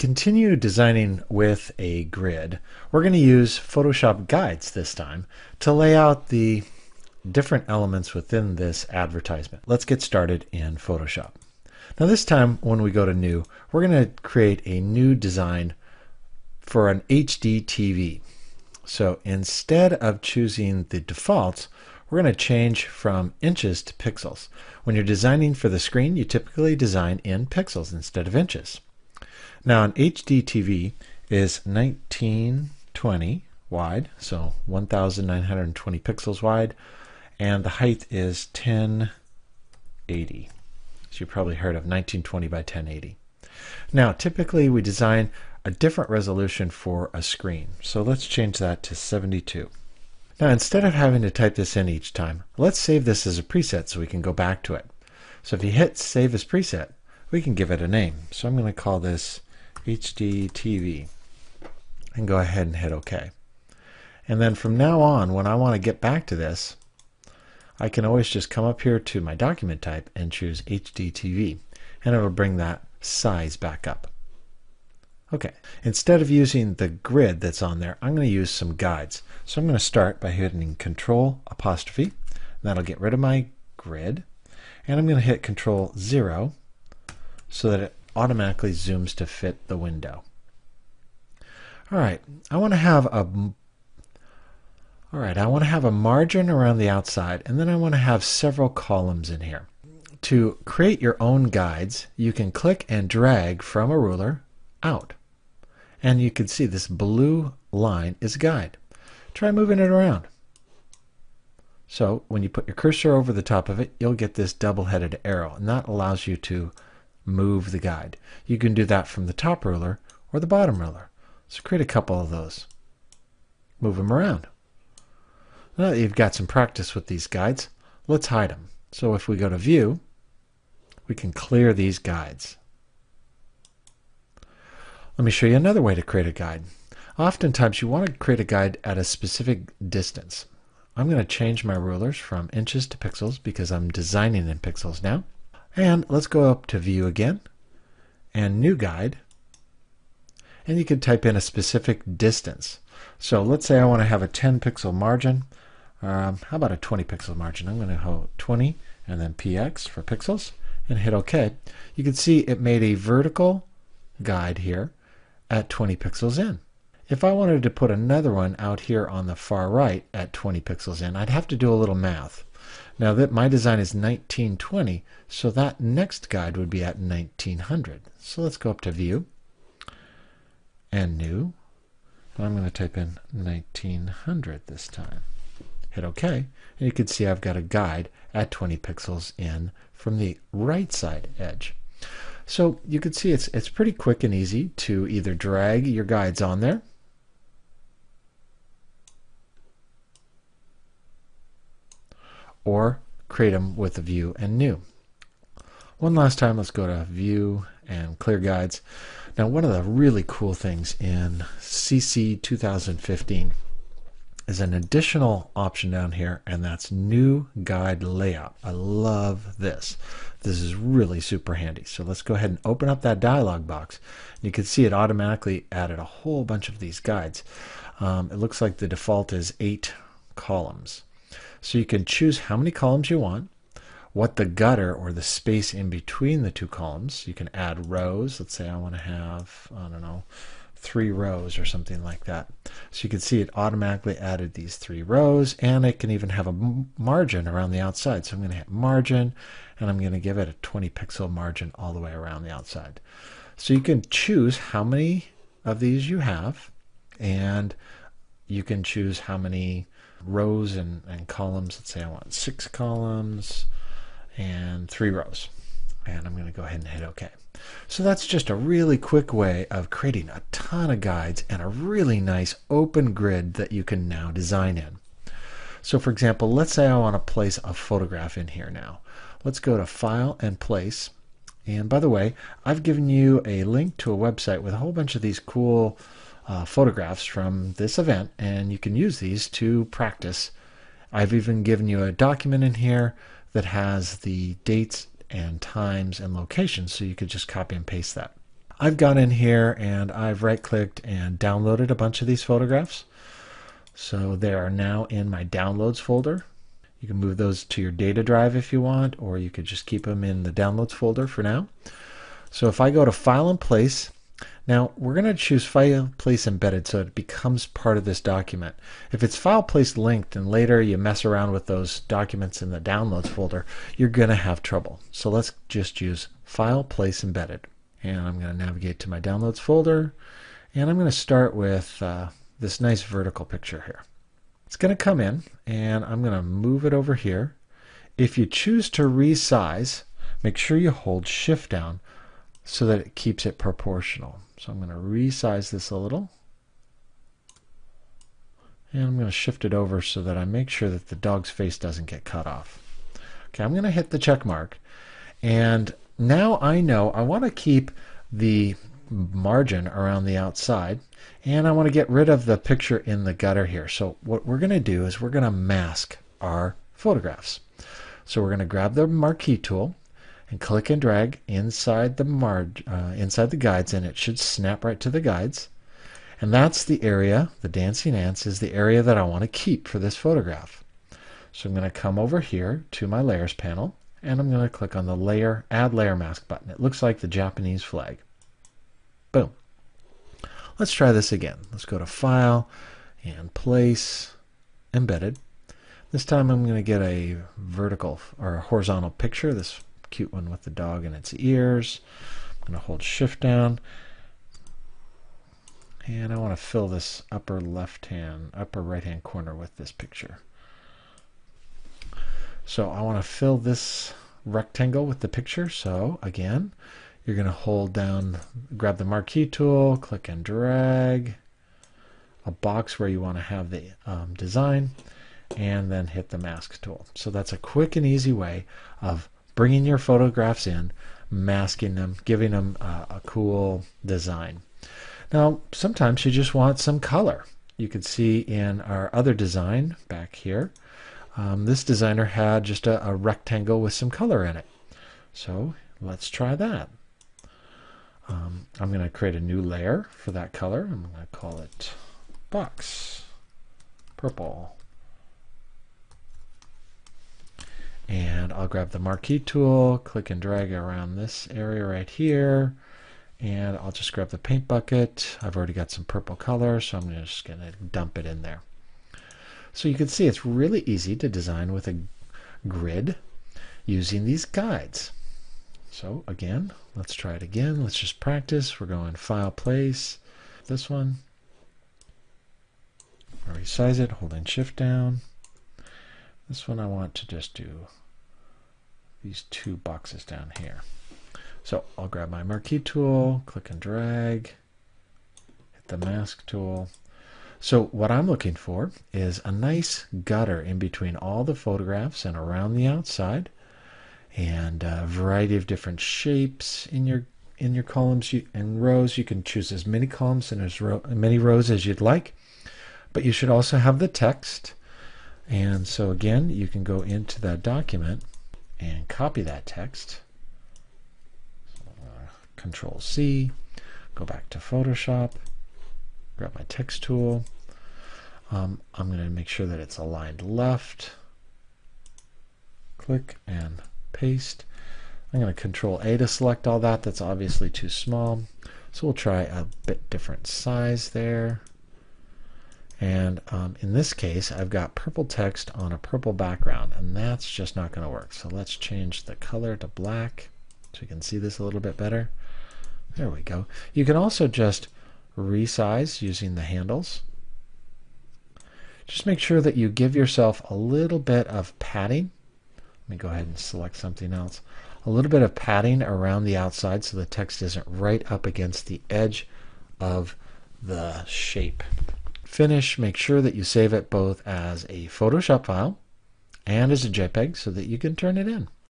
continue designing with a grid, we're going to use Photoshop guides this time to lay out the different elements within this advertisement. Let's get started in Photoshop. Now this time when we go to new, we're going to create a new design for an HD TV. So instead of choosing the defaults, we're going to change from inches to pixels. When you're designing for the screen, you typically design in pixels instead of inches. Now an HD TV is 1920 wide, so 1920 pixels wide, and the height is 1080. So you probably heard of 1920 by 1080. Now typically we design a different resolution for a screen. So let's change that to 72. Now instead of having to type this in each time, let's save this as a preset so we can go back to it. So if you hit save as preset, we can give it a name. So I'm going to call this HD TV and go ahead and hit OK. And then from now on, when I want to get back to this, I can always just come up here to my document type and choose HD TV, and it'll bring that size back up. Okay, instead of using the grid that's on there, I'm going to use some guides. So I'm going to start by hitting Control apostrophe. That'll get rid of my grid. And I'm going to hit Control 0 so that it automatically zooms to fit the window. All right, I want to have a all right, I want to have a margin around the outside, and then I want to have several columns in here. To create your own guides, you can click and drag from a ruler out. And you can see this blue line is a guide. Try moving it around. So when you put your cursor over the top of it, you'll get this double-headed arrow, and that allows you to move the guide. You can do that from the top ruler or the bottom ruler. So create a couple of those. Move them around. Now that you've got some practice with these guides, let's hide them. So if we go to View, we can clear these guides. Let me show you another way to create a guide. Oftentimes you want to create a guide at a specific distance. I'm going to change my rulers from inches to pixels because I'm designing in pixels now. And let's go up to view again and new guide. And you can type in a specific distance. So let's say I want to have a 10 pixel margin. Um, how about a 20 pixel margin? I'm going to hold 20 and then px for pixels and hit OK. You can see it made a vertical guide here at 20 pixels in. If I wanted to put another one out here on the far right at 20 pixels in, I'd have to do a little math. Now that my design is 1920, so that next guide would be at 1900. So let's go up to View and New. I'm going to type in 1900 this time. Hit OK, and you can see I've got a guide at 20 pixels in from the right side edge. So you can see it's, it's pretty quick and easy to either drag your guides on there or create them with a view and new. One last time, let's go to view and clear guides. Now, one of the really cool things in CC 2015 is an additional option down here, and that's new guide layout. I love this. This is really super handy. So let's go ahead and open up that dialog box. You can see it automatically added a whole bunch of these guides. Um, it looks like the default is eight columns. So you can choose how many columns you want, what the gutter or the space in between the two columns. You can add rows. Let's say I want to have, I don't know, three rows or something like that. So you can see it automatically added these three rows and it can even have a margin around the outside. So I'm going to hit margin and I'm going to give it a 20 pixel margin all the way around the outside. So you can choose how many of these you have and you can choose how many rows and, and columns. Let's say I want six columns and three rows. And I'm going to go ahead and hit OK. So that's just a really quick way of creating a ton of guides and a really nice open grid that you can now design in. So for example, let's say I want to place a photograph in here now. Let's go to File and Place. And by the way, I've given you a link to a website with a whole bunch of these cool uh, photographs from this event, and you can use these to practice. I've even given you a document in here that has the dates and times and locations, so you could just copy and paste that. I've gone in here and I've right clicked and downloaded a bunch of these photographs. So they are now in my downloads folder. You can move those to your data drive if you want, or you could just keep them in the downloads folder for now. So if I go to file and place, now we're going to choose file place embedded so it becomes part of this document. If it's file place linked and later you mess around with those documents in the downloads folder, you're going to have trouble. So let's just use file place embedded. And I'm going to navigate to my downloads folder and I'm going to start with uh, this nice vertical picture here. It's going to come in and I'm going to move it over here. If you choose to resize, make sure you hold shift down so that it keeps it proportional. So I'm going to resize this a little. And I'm going to shift it over so that I make sure that the dog's face doesn't get cut off. Okay, I'm going to hit the check mark. And now I know I want to keep the margin around the outside and I want to get rid of the picture in the gutter here. So what we're going to do is we're going to mask our photographs. So we're going to grab the marquee tool and click and drag inside the marg uh, inside the guides and it should snap right to the guides. And that's the area, the dancing ants is the area that I want to keep for this photograph. So I'm going to come over here to my layers panel and I'm going to click on the layer add layer mask button. It looks like the Japanese flag. Boom. Let's try this again. Let's go to file and place embedded. This time I'm going to get a vertical or a horizontal picture, this cute one with the dog and its ears. I'm going to hold shift down. And I want to fill this upper left hand, upper right hand corner with this picture. So I want to fill this rectangle with the picture. So again, you're going to hold down, grab the marquee tool, click and drag a box where you want to have the um, design, and then hit the mask tool. So that's a quick and easy way of bringing your photographs in, masking them, giving them a, cool design. Now, sometimes you just want some color. You can see in our other design back here, um, this designer had just a, a rectangle with some color in it. So let's try that. Um, I'm going to create a new layer for that color. I'm going to call it box purple. And I'll grab the marquee tool, click and drag around this area right here. And I'll just grab the paint bucket. I've already got some purple color, so I'm just going to dump it in there. So you can see it's really easy to design with a grid using these guides. So again, let's try it again. Let's just practice. We're going File, Place, this one. Resize it, holding Shift down. This one I want to just do these two boxes down here. So I'll grab my marquee tool, click and drag, hit the mask tool. So what I'm looking for is a nice gutter in between all the photographs and around the outside and a variety of different shapes in your in your columns and rows. You can choose as many columns and as row, many rows as you'd like, but you should also have the text. And so again, you can go into that document and copy that text. Uh, Control C, go back to Photoshop, grab my text tool. Um, I'm going to make sure that it's aligned left. Click and paste. I'm going to Control A to select all that. That's obviously too small. So we'll try a bit different size there. And um, in this case, I've got purple text on a purple background, and that's just not going to work. So let's change the color to black so you can see this a little bit better. There we go. You can also just resize using the handles. Just make sure that you give yourself a little bit of padding. Let me go ahead and select something else. A little bit of padding around the outside so the text isn't right up against the edge of the shape finish, make sure that you save it both as a Photoshop file and as a JPEG so that you can turn it in.